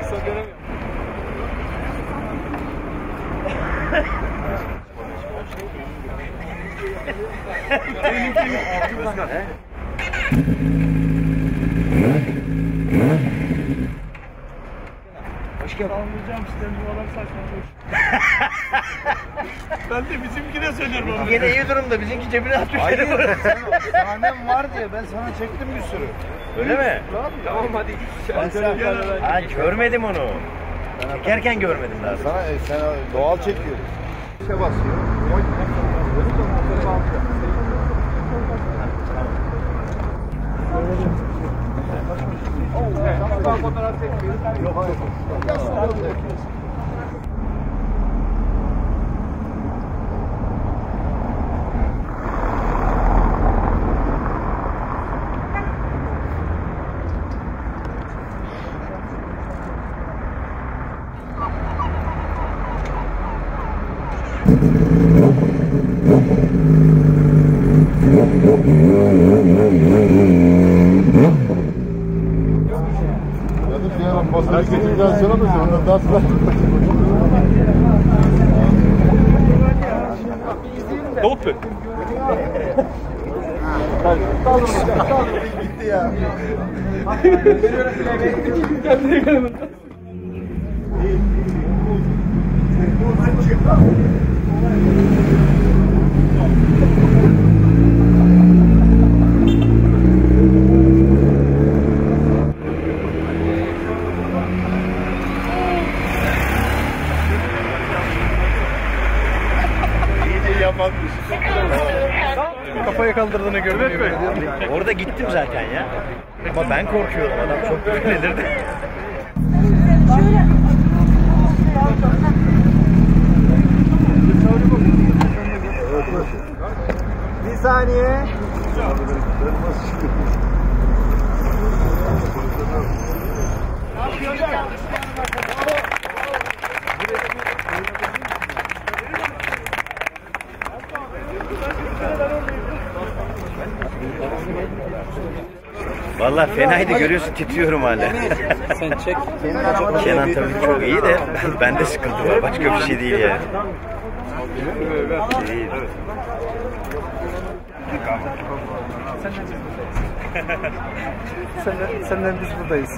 Kısa göremiyorum. Özkan. Geldin. Anlayacağım sistemi bu adam saçma. ben de bizimkine söylerim onu. Yine iyi durumda. Bizimki cebine atmış. Hayır, sen sahnem var diye ben sana çektim bir sürü. Öyle mi? Tamam hadi. Ben sana, Ha görmedim onu. Çekerken görmedim daha. sana e, sen doğal çekiyorsun. İşe basıyor. Mm-hmm. Diyorum basını geçirden sonra mı sonra daha sonra. Davut Bey. Bitti ya. İyice yamanmış. Kafaya kaldırdığını gördün mü? Orada gittim zaten ya. Ama ben korkuyorum adam çok güvenilirdi. Bir saniye. Vallahi fenaydı görüyorsun titriyorum hala. Sen çek. Kenan tabii çok iyi de bende sıkıntı var. Başka bir şey değil yani. Değil. Senden, senden biz buradayız.